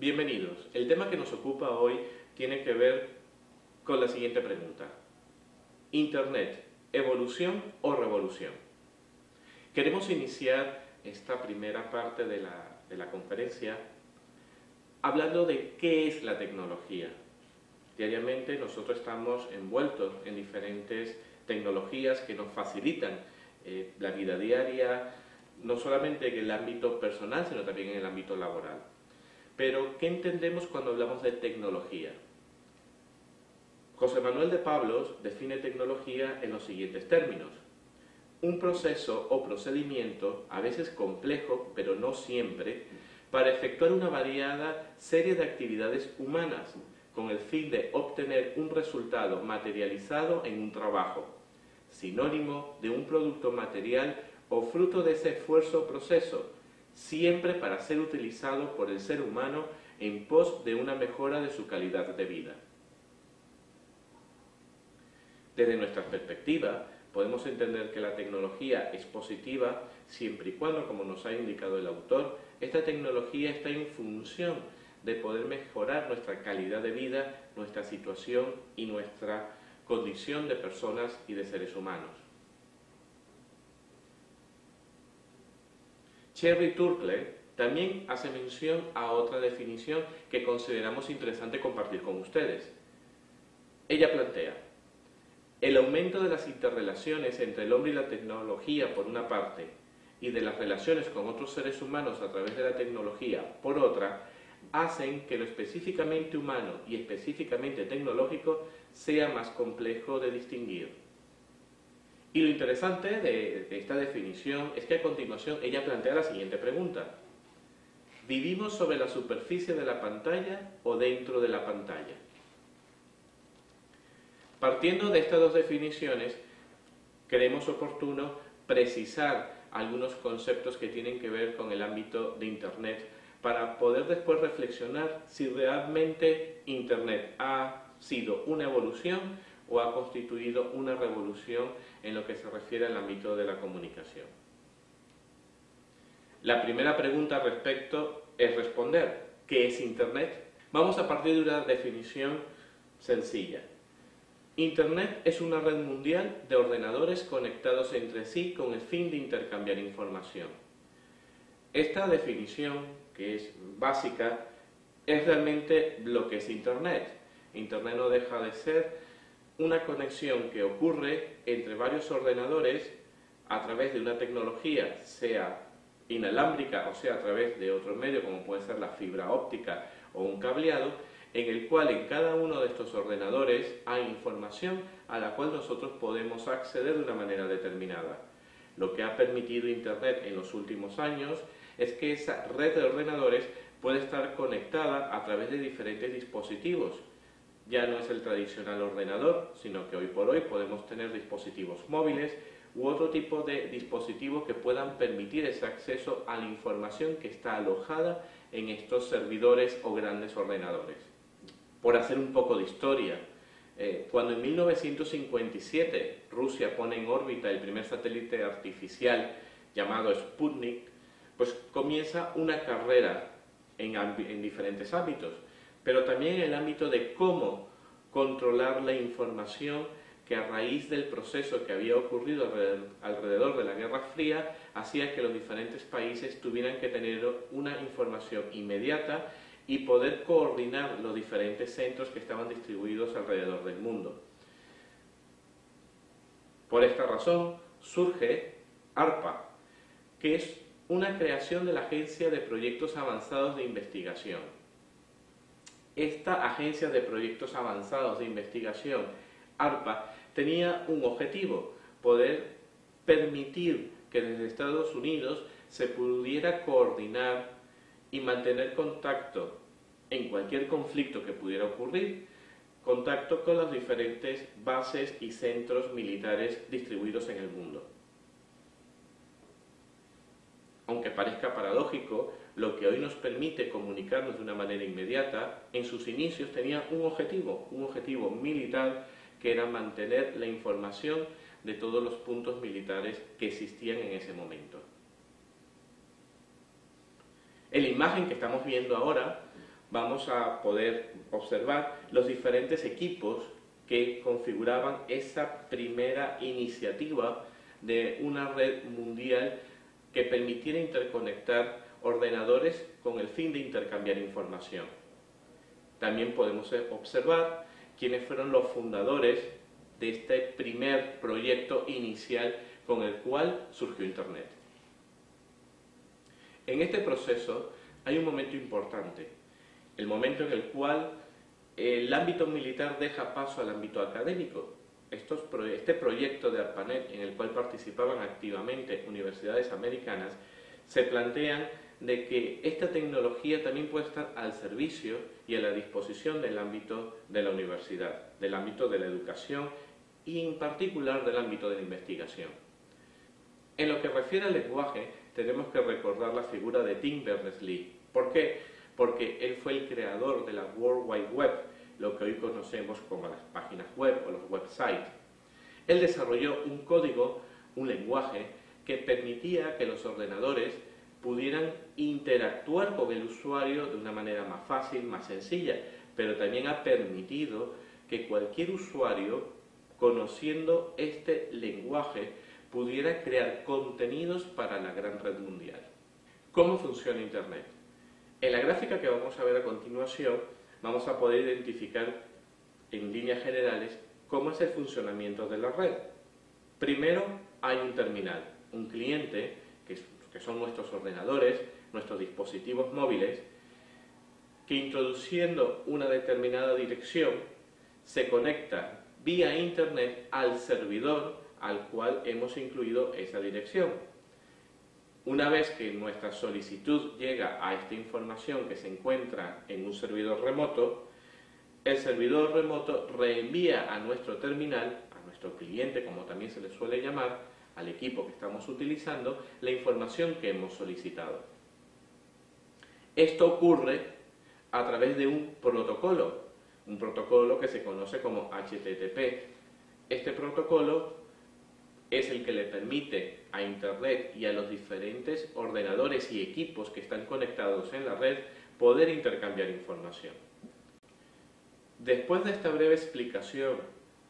Bienvenidos. El tema que nos ocupa hoy tiene que ver con la siguiente pregunta. Internet, ¿evolución o revolución? Queremos iniciar esta primera parte de la, conferencia hablando de qué es la tecnología. Diariamente nosotros estamos envueltos en diferentes tecnologías que nos facilitan eh, la vida diaria, no solamente en el ámbito personal, sino también en el ámbito laboral. Pero, ¿qué entendemos cuando hablamos de tecnología? José Manuel de Pablos define tecnología en los siguientes términos. Un proceso o procedimiento, a veces complejo, pero no siempre, para efectuar una variada serie de actividades humanas, con el fin de obtener un resultado materializado en un trabajo, sinónimo de un producto material o fruto de ese esfuerzo o proceso, siempre para ser utilizado por el ser humano en pos de una mejora de su calidad de vida. Desde nuestra perspectiva, podemos entender que la tecnología es positiva siempre y cuando, como nos ha indicado el autor, esta tecnología está en función de poder mejorar nuestra calidad de vida, nuestra situación y nuestra condición de personas y de seres humanos. Cherry Turkle también hace mención a otra definición que consideramos interesante compartir con ustedes. Ella plantea, el aumento de las interrelaciones entre el hombre y la tecnología por una parte y de las relaciones con otros seres humanos a través de la tecnología por otra, hacen que lo específicamente humano y específicamente tecnológico sea más complejo de distinguir. Y lo interesante de, esta definición es que a continuación ella plantea la siguiente pregunta. ¿Vivimos sobre la superficie de la pantalla o dentro de la pantalla? Partiendo de estas dos definiciones, creemos oportuno precisar algunos conceptos que tienen que ver con el ámbito de Internet para poder después reflexionar si realmente Internet ha sido una evolución o ha constituido una revolución en lo que se refiere al ámbito de la comunicación. La primera pregunta al respecto es responder, ¿qué es Internet? Vamos a partir de una definición sencilla. Internet es una red mundial de ordenadores conectados entre sí con el fin de intercambiar información. Esta definición, que es básica, es realmente lo que es Internet. Internet no deja de ser una conexión que ocurre entre varios ordenadores a través de una tecnología, sea inalámbrica o sea a través de otro medio como puede ser la fibra óptica o un cableado, en el cual en cada uno de estos ordenadores hay información a la cual nosotros podemos acceder de una manera determinada. Lo que ha permitido Internet en los últimos años es que esa red de ordenadores puede estar conectada a través de diferentes dispositivos. Ya no es el tradicional ordenador, sino que hoy por hoy podemos tener dispositivos móviles u otro tipo de dispositivos que puedan permitir ese acceso a la información que está alojada en estos servidores o grandes ordenadores por hacer un poco de historia. Eh, cuando en 1957 Rusia pone en órbita el primer satélite artificial llamado Sputnik, pues comienza una carrera en, en diferentes ámbitos, pero también en el ámbito de cómo controlar la información que a raíz del proceso que había ocurrido alrededor de la Guerra Fría hacía que los diferentes países tuvieran que tener una información inmediata y poder coordinar los diferentes centros que estaban distribuidos alrededor del mundo. Por esta razón surge ARPA, que es una creación de la Agencia de Proyectos Avanzados de Investigación. Esta Agencia de Proyectos Avanzados de Investigación, ARPA, tenía un objetivo, poder permitir que desde Estados Unidos se pudiera coordinar y mantener contacto en cualquier conflicto que pudiera ocurrir, contacto con las diferentes bases y centros militares distribuidos en el mundo. Aunque parezca paradójico, lo que hoy nos permite comunicarnos de una manera inmediata, en sus inicios tenía un objetivo, un objetivo militar que era mantener la información de todos los puntos militares que existían en ese momento. En la imagen que estamos viendo ahora vamos a poder observar los diferentes equipos que configuraban esa primera iniciativa de una red mundial que permitiera interconectar ordenadores con el fin de intercambiar información. También podemos observar quiénes fueron los fundadores de este primer proyecto inicial con el cual surgió Internet. En este proceso hay un momento importante, el momento en el cual el ámbito militar deja paso al ámbito académico. Este proyecto de ARPANET, en el cual participaban activamente universidades americanas, se plantean de que esta tecnología también puede estar al servicio y a la disposición del ámbito de la universidad, del ámbito de la educación y en particular del ámbito de la investigación. En lo que refiere al lenguaje, tenemos que recordar la figura de Tim Berners-Lee. ¿Por qué? Porque él fue el creador de la World Wide Web, lo que hoy conocemos como las páginas web o los websites. Él desarrolló un código, un lenguaje, que permitía que los ordenadores pudieran interactuar con el usuario de una manera más fácil, más sencilla, pero también ha permitido que cualquier usuario, conociendo este lenguaje, pudiera crear contenidos para la gran red mundial. ¿Cómo funciona Internet? En la gráfica que vamos a ver a continuación, vamos a poder identificar en líneas generales cómo es el funcionamiento de la red. Primero hay un terminal, un cliente, que, son nuestros ordenadores, nuestros dispositivos móviles, que introduciendo una determinada dirección se conecta vía Internet al servidor al cual hemos incluido esa dirección. Una vez que nuestra solicitud llega a esta información que se encuentra en un servidor remoto, el servidor remoto reenvía a nuestro terminal, a nuestro cliente, como también se le suele llamar, al equipo que estamos utilizando, la información que hemos solicitado. Esto ocurre a través de un protocolo, un protocolo que se conoce como HTTP. Este protocolo es el que le permite a Internet y a los diferentes ordenadores y equipos que están conectados en la red poder intercambiar información. Después de esta breve explicación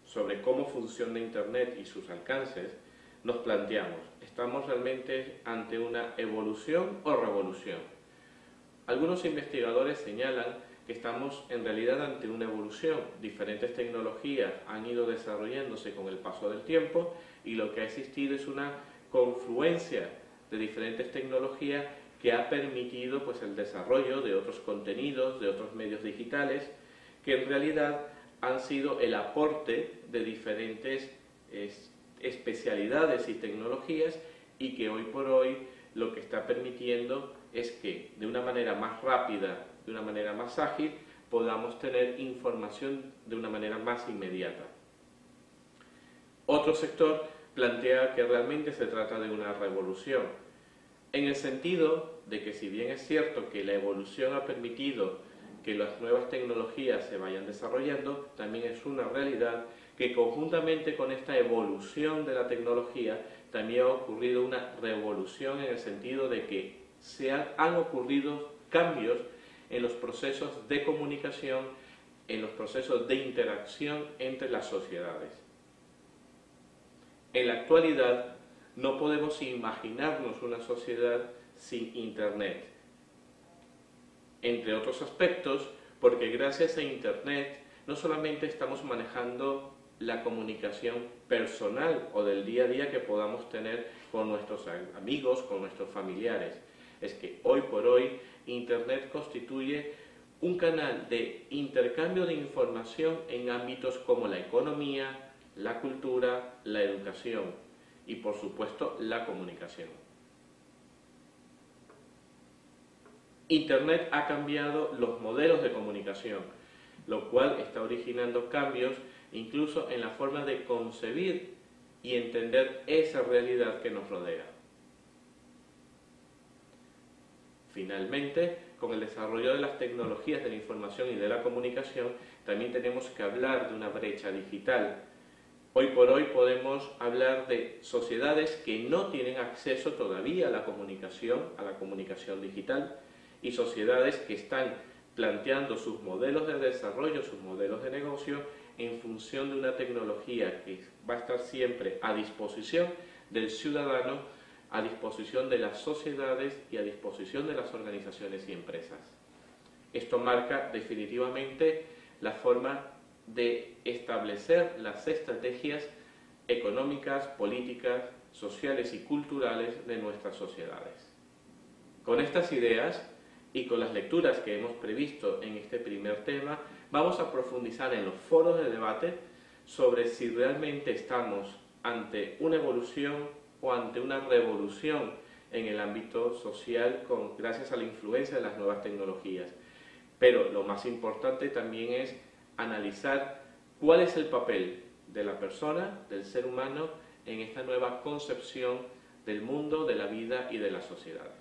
sobre cómo funciona Internet y sus alcances, nos planteamos, ¿estamos realmente ante una evolución o revolución? Algunos investigadores señalan estamos en realidad ante una evolución. Diferentes tecnologías han ido desarrollándose con el paso del tiempo y lo que ha existido es una confluencia de diferentes tecnologías que ha permitido pues, el desarrollo de otros contenidos, de otros medios digitales, que en realidad han sido el aporte de diferentes especialidades y tecnologías y que hoy por hoy lo que está permitiendo es que de una manera más rápida, de una manera más ágil, podamos tener información de una manera más inmediata. Otro sector plantea que realmente se trata de una revolución, en el sentido de que si bien es cierto que la evolución ha permitido que las nuevas tecnologías se vayan desarrollando, también es una realidad que conjuntamente con esta evolución de la tecnología también ha ocurrido una revolución en el sentido de que se han, ocurrido cambios en los procesos de comunicación, en los procesos de interacción entre las sociedades. En la actualidad no podemos imaginarnos una sociedad sin Internet. Entre otros aspectos, porque gracias a Internet no solamente estamos manejando la comunicación personal o del día a día que podamos tener con nuestros amigos, con nuestros familiares, es que hoy por hoy Internet constituye un canal de intercambio de información en ámbitos como la economía, la cultura, la educación y por supuesto la comunicación. Internet ha cambiado los modelos de comunicación, lo cual está originando cambios incluso en la forma de concebir y entender esa realidad que nos rodea. Finalmente, con el desarrollo de las tecnologías de la información y de la comunicación, también tenemos que hablar de una brecha digital. Hoy por hoy podemos hablar de sociedades que no tienen acceso todavía a la comunicación, a la comunicación digital, y sociedades que están planteando sus modelos de desarrollo, sus modelos de negocio en función de una tecnología que va a estar siempre a disposición del ciudadano, a disposición de las sociedades y a disposición de las organizaciones y empresas. Esto marca definitivamente la forma de establecer las estrategias económicas, políticas, sociales y culturales de nuestras sociedades. Con estas ideas y con las lecturas que hemos previsto en este primer tema, vamos a profundizar en los foros de debate sobre si realmente estamos ante una evolución o ante una revolución en el ámbito social con, gracias a la influencia de las nuevas tecnologías. Pero lo más importante también es analizar cuál es el papel de la persona, del ser humano, en esta nueva concepción del mundo, de la vida y de las sociedades.